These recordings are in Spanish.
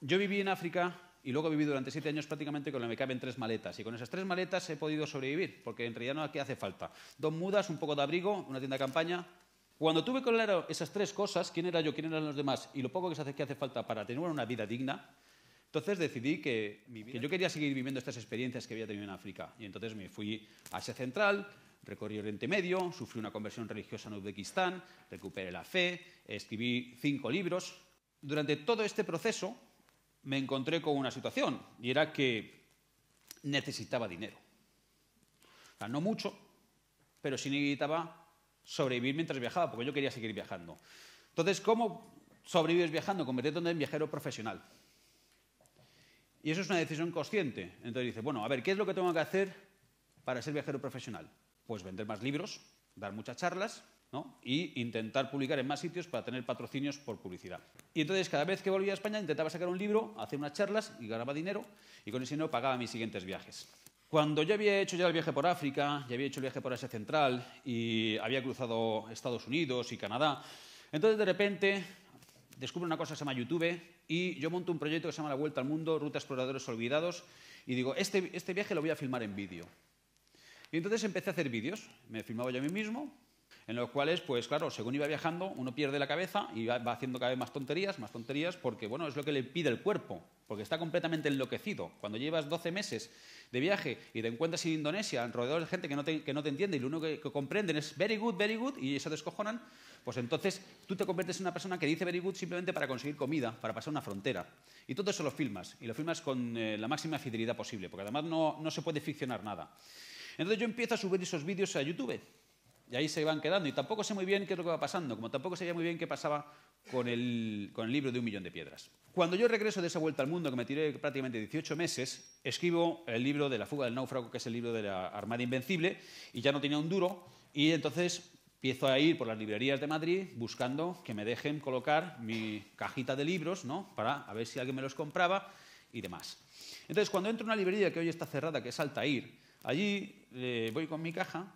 yo viví en África y luego viví durante siete años prácticamente con lo que me caben tres maletas. Y con esas tres maletas he podido sobrevivir, porque en realidad no aquí hace falta. Dos mudas, un poco de abrigo, una tienda de campaña. Cuando tuve claro esas tres cosas, quién era yo, quién eran los demás y lo poco que, se hace, que hace falta para tener una vida digna, entonces decidí que, que, yo quería seguir viviendo estas experiencias que había tenido en África. Y entonces me fui a Asia Central, recorrí Oriente Medio, sufrí una conversión religiosa en Uzbekistán, recuperé la fe, escribí cinco libros. Durante todo este proceso me encontré con una situación y era que necesitaba dinero. No mucho, pero sí necesitaba sobrevivir mientras viajaba, porque yo quería seguir viajando. Entonces, ¿cómo sobrevives viajando? Convirtiéndote en viajero profesional. Y eso es una decisión consciente. Entonces dice, bueno, a ver, ¿qué es lo que tengo que hacer para ser viajero profesional? Pues vender más libros, dar muchas charlas, ¿no? y intentar publicar en más sitios para tener patrocinios por publicidad. Y entonces cada vez que volvía a España intentaba sacar un libro, hacer unas charlas y ganaba dinero y con ese dinero pagaba mis siguientes viajes. Cuando yo había hecho ya el viaje por África, ya había hecho el viaje por Asia Central y había cruzado Estados Unidos y Canadá, entonces de repente descubro una cosa que se llama YouTube y yo monto un proyecto que se llama La Vuelta al Mundo, Ruta Exploradores Olvidados y digo, este, este viaje lo voy a filmar en vídeo. Y entonces empecé a hacer vídeos, me filmaba yo a mí mismo, en los cuales, pues claro, según iba viajando, uno pierde la cabeza y va, haciendo cada vez más tonterías, más tonterías, porque bueno, es lo que le pide el cuerpo, porque está completamente enloquecido. Cuando llevas 12 meses de viaje y te encuentras en Indonesia, alrededor de gente que no te, que no te entiende y lo único que, comprenden es very good, very good, y se descojonan, pues entonces tú te conviertes en una persona que dice very good simplemente para conseguir comida, para pasar una frontera. Y todo eso lo filmas, y lo filmas con eh, la máxima fidelidad posible, porque además no, no se puede ficcionar nada. Entonces yo empiezo a subir esos vídeos a YouTube y ahí se van quedando. Y tampoco sé muy bien qué es lo que va pasando, como tampoco sabía muy bien qué pasaba con el, con el libro de un millón de piedras. Cuando yo regreso de esa vuelta al mundo, que me tiré prácticamente 18 meses, escribo el libro de La fuga del náufrago, que es el libro de la Armada Invencible, y ya no tenía un duro, y entonces empiezo a ir por las librerías de Madrid buscando que me dejen colocar mi cajita de libros, ¿no? Para a ver si alguien me los compraba y demás. Entonces, cuando entro a una librería que hoy está cerrada, que es Altair, allí eh, voy con mi caja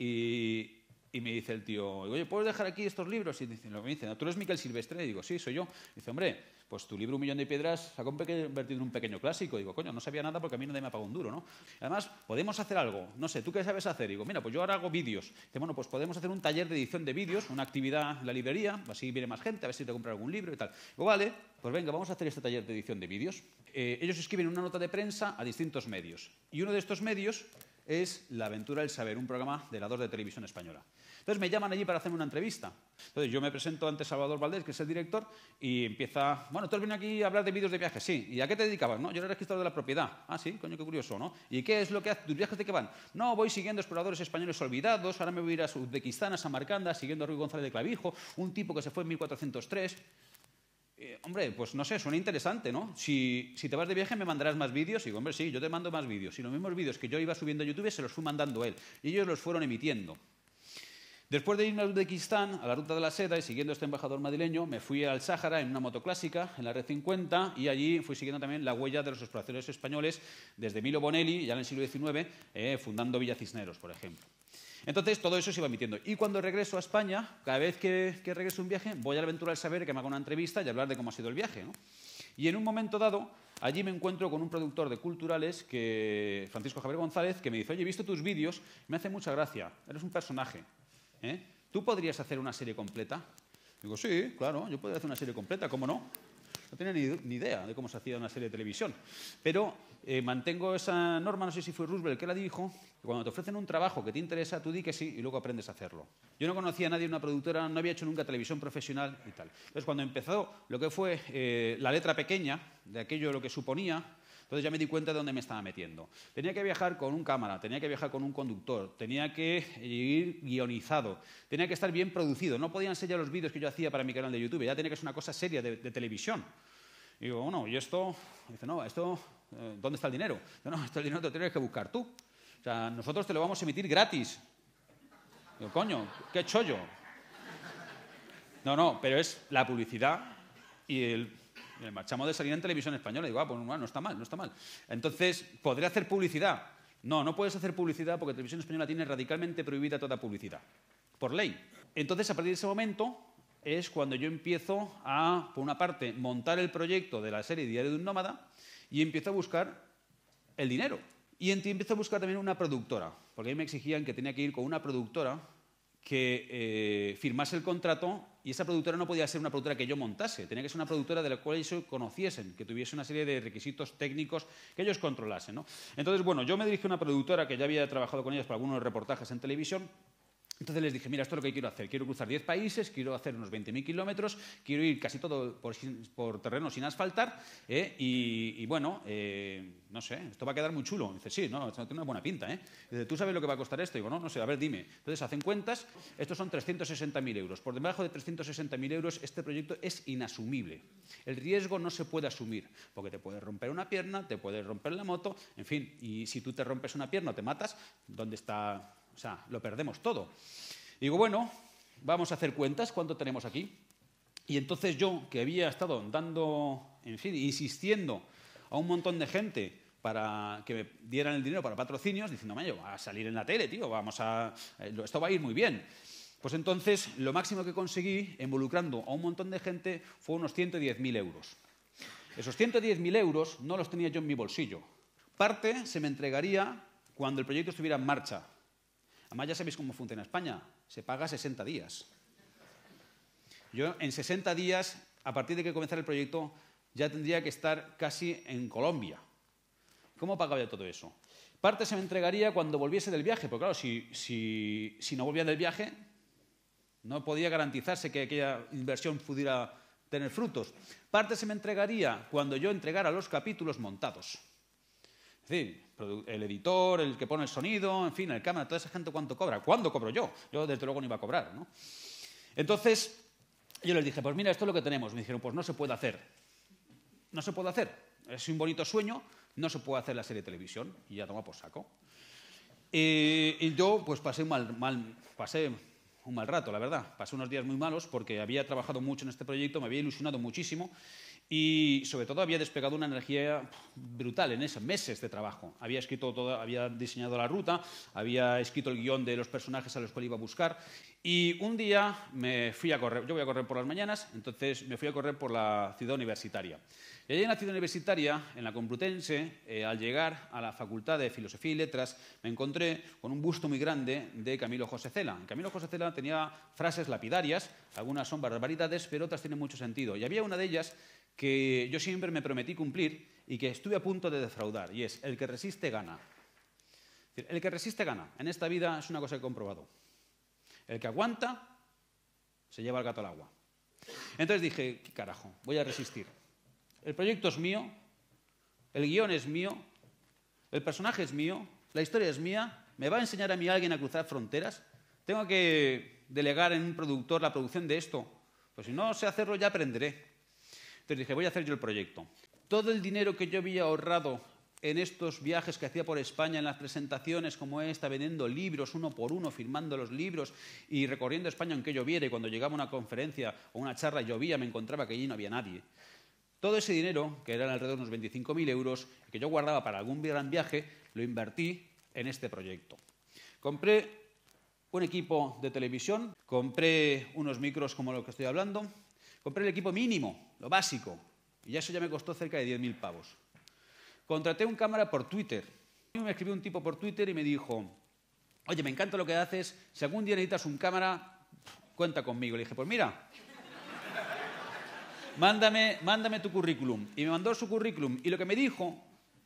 y, me dice el tío, oye, ¿puedes dejar aquí estos libros? Y dice, me dice, ¿tú eres Miquel Silvestre? Y digo, sí, soy yo. dice, hombre, pues tu libro Un millón de piedras se ha convertido en un pequeño clásico. Y digo, coño, no sabía nada porque a mí nadie me pagado un duro, ¿no? Además, podemos hacer algo. No sé, ¿tú qué sabes hacer? Y digo, mira, pues yo ahora hago vídeos. Dice, bueno, pues podemos hacer un taller de edición de vídeos, una actividad en la librería, así viene más gente, a ver si te compra algún libro y tal. Digo, vale, pues venga, vamos a hacer este taller de edición de vídeos. Eh, ellos escriben una nota de prensa a distintos medios. Y uno de estos medios es La aventura del saber, un programa de la 2 de televisión española. Entonces me llaman allí para hacerme una entrevista. Entonces yo me presento ante Salvador Valdés, que es el director, y empieza, bueno, tú has venido aquí a hablar de vídeos de viajes, sí. ¿Y a qué te dedicabas? No, yo era registrador de la propiedad. Ah, sí, coño, qué curioso, ¿no? ¿Y qué es lo que haces? ¿Tus viajes de qué van? No, voy siguiendo exploradores españoles olvidados, ahora me voy a ir a Uzbekistán, a Samarcanda, siguiendo a Ruy González de Clavijo, un tipo que se fue en 1403. Eh, hombre, pues no sé, suena interesante, ¿no? Si, te vas de viaje me mandarás más vídeos. Y digo, hombre, sí, yo te mando más vídeos. Y los mismos vídeos que yo iba subiendo a YouTube se los fui mandando él. Y ellos los fueron emitiendo. Después de irme a Uzbekistán, a la ruta de la seda, y siguiendo a este embajador madrileño, me fui al Sáhara en una moto clásica, en la Red 50, y allí fui siguiendo también la huella de los exploradores españoles desde Milo Bonelli, ya en el siglo XIX, eh, fundando Villa Cisneros, por ejemplo. Entonces, todo eso se iba emitiendo. Y cuando regreso a España, cada vez que, regreso un viaje, voy a la aventura del saber que me haga una entrevista y hablar de cómo ha sido el viaje. Y en un momento dado, allí me encuentro con un productor de culturales, que, Francisco Javier González, que me dice, oye, he visto tus vídeos, me hace mucha gracia, eres un personaje. ¿eh? ¿Tú podrías hacer una serie completa? Digo, sí, claro, yo podría hacer una serie completa, ¿cómo no? No tenía ni, idea de cómo se hacía una serie de televisión. Pero eh, mantengo esa norma, no sé si fue Roosevelt que la dijo, que cuando te ofrecen un trabajo que te interesa, tú di que sí y luego aprendes a hacerlo. Yo no conocía a nadie en una productora, no había hecho nunca televisión profesional y tal. Entonces, cuando empezó lo que fue eh, la letra pequeña de aquello lo que suponía, entonces ya me di cuenta de dónde me estaba metiendo. Tenía que viajar con un cámara, tenía que viajar con un conductor, tenía que ir guionizado, tenía que estar bien producido. No podían ser los vídeos que yo hacía para mi canal de YouTube, ya tenía que ser una cosa seria de, televisión. Y digo, bueno, ¿y esto? dice, no, esto, eh, ¿dónde está el dinero? No, no, este dinero te lo tienes que buscar tú. O sea, nosotros te lo vamos a emitir gratis. Digo, coño, qué chollo. No, no, pero es la publicidad y el me marchamos de salir en televisión española. Y digo, ah, pues no está mal, no está mal. Entonces, ¿podré hacer publicidad? No, no puedes hacer publicidad porque Televisión Española tiene radicalmente prohibida toda publicidad, por ley. Entonces, a partir de ese momento, es cuando yo empiezo a, por una parte, montar el proyecto de la serie Diario de un Nómada y empiezo a buscar el dinero. Y empiezo a buscar también una productora, porque a mí me exigían que tenía que ir con una productora que eh, firmase el contrato y esa productora no podía ser una productora que yo montase, tenía que ser una productora de la cual ellos conociesen, que tuviese una serie de requisitos técnicos que ellos controlasen. ¿no? Entonces, bueno, yo me dirigí a una productora que ya había trabajado con ellos para algunos reportajes en televisión entonces les dije, mira, esto es lo que quiero hacer. Quiero cruzar 10 países, quiero hacer unos 20.000 kilómetros, quiero ir casi todo por, terreno sin asfaltar ¿eh? y, bueno, eh, no sé, esto va a quedar muy chulo. Dice, sí, no, esto tiene una buena pinta. ¿eh? Dice, ¿tú sabes lo que va a costar esto? Y digo, no, no sé, a ver, dime. Entonces hacen cuentas, estos son 360.000 euros. Por debajo de 360.000 euros este proyecto es inasumible. El riesgo no se puede asumir, porque te puedes romper una pierna, te puedes romper la moto, en fin, y si tú te rompes una pierna o te matas, ¿dónde está o sea, lo perdemos todo. digo, bueno, vamos a hacer cuentas, ¿cuánto tenemos aquí? Y entonces yo, que había estado dando, en fin, insistiendo a un montón de gente para que me dieran el dinero para patrocinios, diciendo, yo va a salir en la tele, tío, vamos a, eh, esto va a ir muy bien. Pues entonces, lo máximo que conseguí, involucrando a un montón de gente, fue unos 110.000 euros. Esos 110.000 euros no los tenía yo en mi bolsillo. Parte se me entregaría cuando el proyecto estuviera en marcha, Además, ya sabéis cómo funciona España. Se paga 60 días. Yo en 60 días, a partir de que comenzara el proyecto, ya tendría que estar casi en Colombia. ¿Cómo pagaba yo todo eso? Parte se me entregaría cuando volviese del viaje, porque claro, si, si no volvía del viaje, no podía garantizarse que aquella inversión pudiera tener frutos. Parte se me entregaría cuando yo entregara los capítulos montados. Es decir, el editor, el que pone el sonido, en fin, el cámara, toda esa gente cuánto cobra. ¿Cuándo cobro yo? Yo desde luego no iba a cobrar, ¿no? Entonces, yo les dije, pues mira, esto es lo que tenemos. Me dijeron, pues no se puede hacer. No se puede hacer. Es un bonito sueño, no se puede hacer la serie de televisión. Y ya toma por saco. Y yo, pues pasé un mal rato, la verdad. Pasé unos días muy malos porque había trabajado mucho en este proyecto, me había ilusionado muchísimo y sobre todo había despegado una energía brutal en esos meses de trabajo. Había escrito todo, había diseñado la ruta, había escrito el guion de los personajes a los cuales iba a buscar. Y un día me fui a correr, yo voy a correr por las mañanas, entonces me fui a correr por la ciudad universitaria. Y allí en la ciudad universitaria, en la Complutense, eh, al llegar a la Facultad de Filosofía y Letras, me encontré con un busto muy grande de Camilo José Cela. Camilo José Cela tenía frases lapidarias, algunas son barbaridades, pero otras tienen mucho sentido. Y había una de ellas que yo siempre me prometí cumplir y que estuve a punto de defraudar, y es el que resiste gana. El que resiste gana. En esta vida es una cosa que he comprobado. El que aguanta se lleva el gato al agua. Entonces dije, ¿qué carajo? Voy a resistir. El proyecto es mío, el guion es mío, el personaje es mío, la historia es mía, me va a enseñar a mí alguien a cruzar fronteras, tengo que delegar en un productor la producción de esto. Pues si no sé hacerlo, ya aprenderé. Entonces dije, voy a hacer yo el proyecto. Todo el dinero que yo había ahorrado en estos viajes que hacía por España, en las presentaciones como esta, vendiendo libros uno por uno, firmando los libros y recorriendo España aunque lloviera, y cuando llegaba a una conferencia o una charla llovía, me encontraba que allí no había nadie. Todo ese dinero, que eran alrededor de unos 25.000 euros, que yo guardaba para algún gran viaje, lo invertí en este proyecto. Compré un equipo de televisión, compré unos micros como lo que estoy hablando, Compré el equipo mínimo, lo básico, y eso ya me costó cerca de 10.000 pavos. Contraté un cámara por Twitter. Me escribió un tipo por Twitter y me dijo, oye, me encanta lo que haces, si algún día necesitas un cámara, cuenta conmigo. Le dije, pues mira, mándame tu currículum. Y me mandó su currículum. Y lo que me dijo,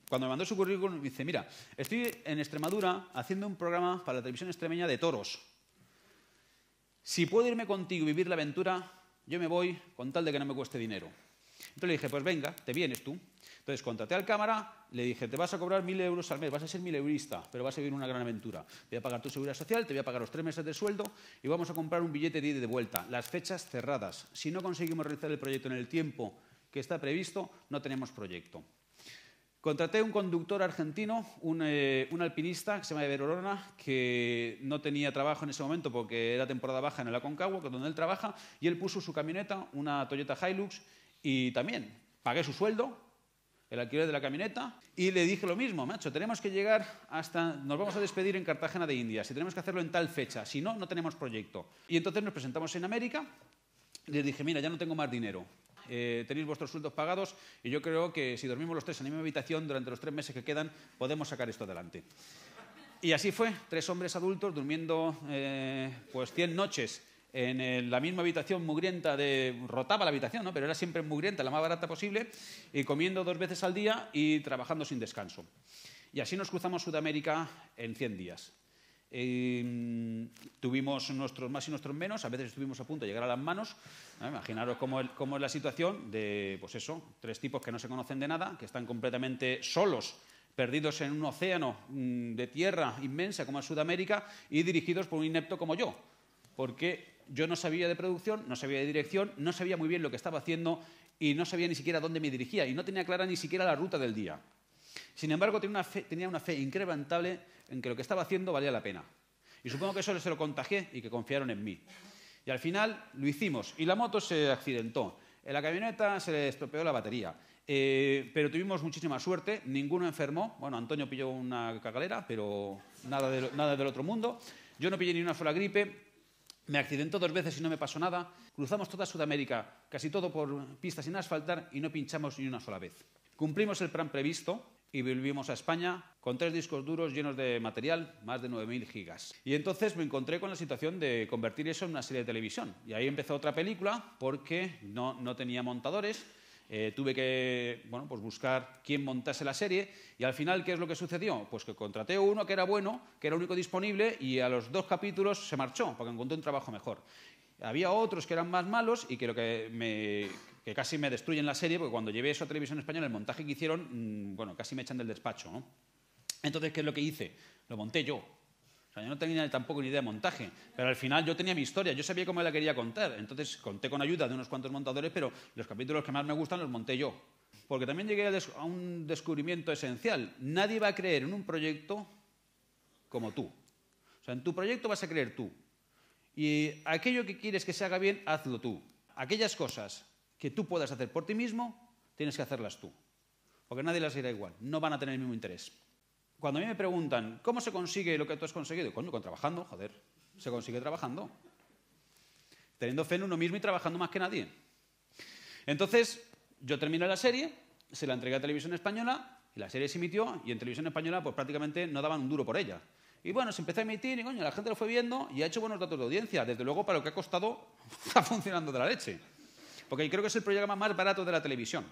cuando me mandó su currículum, me dice, mira, estoy en Extremadura haciendo un programa para la televisión extremeña de toros. Si puedo irme contigo y vivir la aventura, yo me voy con tal de que no me cueste dinero. Entonces le dije, pues venga, te vienes tú. Entonces contraté al cámara, le dije, te vas a cobrar mil euros al mes, vas a ser mil eurista, pero vas a vivir una gran aventura. Te voy a pagar tu seguridad social, te voy a pagar los tres meses de sueldo y vamos a comprar un billete de ida y de vuelta. Las fechas cerradas. Si no conseguimos realizar el proyecto en el tiempo que está previsto, no tenemos proyecto. Contraté un conductor argentino, eh, un, alpinista que se llama Verorona, que no tenía trabajo en ese momento porque era temporada baja en el Aconcagua, donde él trabaja, y él puso su camioneta, una Toyota Hilux, y también pagué su sueldo, el alquiler de la camioneta, y le dije lo mismo, macho, tenemos que llegar hasta, nos vamos a despedir en Cartagena de Indias, y tenemos que hacerlo en tal fecha, si no, no tenemos proyecto. Y entonces nos presentamos en América, les dije, mira, ya no tengo más dinero. Eh, tenéis vuestros sueldos pagados y yo creo que si dormimos los tres en la misma habitación durante los tres meses que quedan, podemos sacar esto adelante. Y así fue, tres hombres adultos durmiendo eh, pues 100 noches en la misma habitación mugrienta de... rotaba la habitación, ¿no? pero era siempre mugrienta, la más barata posible, y comiendo dos veces al día y trabajando sin descanso. Y así nos cruzamos Sudamérica en 100 días. Eh, tuvimos nuestros más y nuestros menos, a veces estuvimos a punto de llegar a las manos. Imaginaros cómo, es la situación de, pues eso, tres tipos que no se conocen de nada, que están completamente solos, perdidos en un océano mm, de tierra inmensa como es Sudamérica y dirigidos por un inepto como yo. Porque yo no sabía de producción, no sabía de dirección, no sabía muy bien lo que estaba haciendo y no sabía ni siquiera dónde me dirigía y no tenía clara ni siquiera la ruta del día. Sin embargo, tenía una fe, tenía incrementable en que lo que estaba haciendo valía la pena. Y supongo que eso se lo contagié y que confiaron en mí. Y al final lo hicimos. Y la moto se accidentó. En la camioneta se le estropeó la batería. Eh, pero tuvimos muchísima suerte, ninguno enfermó. Bueno, Antonio pilló una cagalera, pero nada, nada del otro mundo. Yo no pillé ni una sola gripe, me accidentó dos veces y no me pasó nada. Cruzamos toda Sudamérica, casi todo por pistas sin asfaltar y no pinchamos ni una sola vez. Cumplimos el plan previsto, y volvimos a España con tres discos duros llenos de material, más de 9.000 gigas. Y entonces me encontré con la situación de convertir eso en una serie de televisión. Y ahí empezó otra película porque no, no tenía montadores. Eh, tuve que bueno, pues buscar quién montase la serie y al final, ¿qué es lo que sucedió? Pues que contraté uno que era bueno, que era único disponible y a los dos capítulos se marchó porque encontró un trabajo mejor. Había otros que eran más malos y que lo que me que casi me destruyen la serie, porque cuando llevé eso a Televisión Española, el montaje que hicieron, mm, bueno, casi me echan del despacho, ¿no? Entonces, ¿qué es lo que hice? Lo monté yo. O sea, yo no tenía tampoco ni idea de montaje, pero al final yo tenía mi historia, yo sabía cómo la quería contar. Entonces, conté con ayuda de unos cuantos montadores, pero los capítulos que más me gustan los monté yo. Porque también llegué a un descubrimiento esencial. Nadie va a creer en un proyecto como tú. O sea, en tu proyecto vas a creer tú. Y aquello que quieres que se haga bien, hazlo tú. Aquellas cosas que tú puedas hacer por ti mismo, tienes que hacerlas tú. Porque nadie las irá igual, no van a tener el mismo interés. Cuando a mí me preguntan, ¿cómo se consigue lo que tú has conseguido? Coño, con trabajando, joder, se consigue trabajando. Teniendo fe en uno mismo y trabajando más que nadie. Entonces, yo terminé la serie, se la entregué a Televisión Española, y la serie se emitió, y en Televisión Española pues prácticamente no daban un duro por ella. Y bueno, se empezó a emitir, y coño, la gente lo fue viendo, y ha hecho buenos datos de audiencia. Desde luego, para lo que ha costado, está funcionando de la leche porque creo que es el programa más barato de la televisión.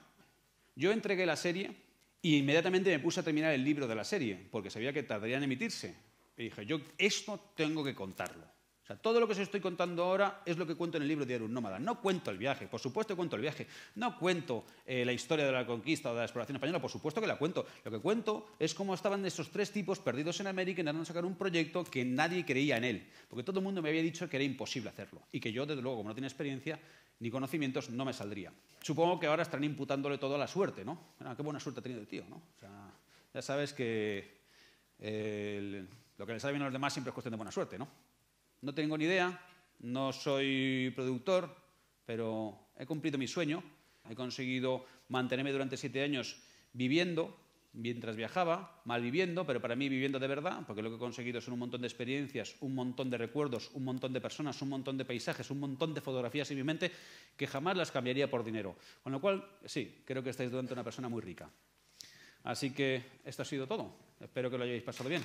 Yo entregué la serie y inmediatamente me puse a terminar el libro de la serie, porque sabía que tardaría en emitirse. Y dije, yo esto tengo que contarlo. O sea, todo lo que os estoy contando ahora es lo que cuento en el libro Diario un Nómada. No cuento el viaje, por supuesto cuento el viaje. No cuento eh, la historia de la conquista o de la exploración española, por supuesto que la cuento. Lo que cuento es cómo estaban esos tres tipos perdidos en América intentando sacar un proyecto que nadie creía en él. Porque todo el mundo me había dicho que era imposible hacerlo. Y que yo, desde luego, como no tenía experiencia ni conocimientos, no me saldría. Supongo que ahora estarán imputándole todo a la suerte, ¿no? qué buena suerte ha tenido el tío, ¿no? O sea, ya sabes que lo que le sale bien a los demás siempre es cuestión de buena suerte, ¿no? No tengo ni idea, no soy productor, pero he cumplido mi sueño, he conseguido mantenerme durante siete años viviendo mientras viajaba, mal viviendo, pero para mí viviendo de verdad, porque lo que he conseguido son un montón de experiencias, un montón de recuerdos, un montón de personas, un montón de paisajes, un montón de fotografías en mi mente que jamás las cambiaría por dinero. Con lo cual, sí, creo que estáis delante una persona muy rica. Así que esto ha sido todo. Espero que lo hayáis pasado bien.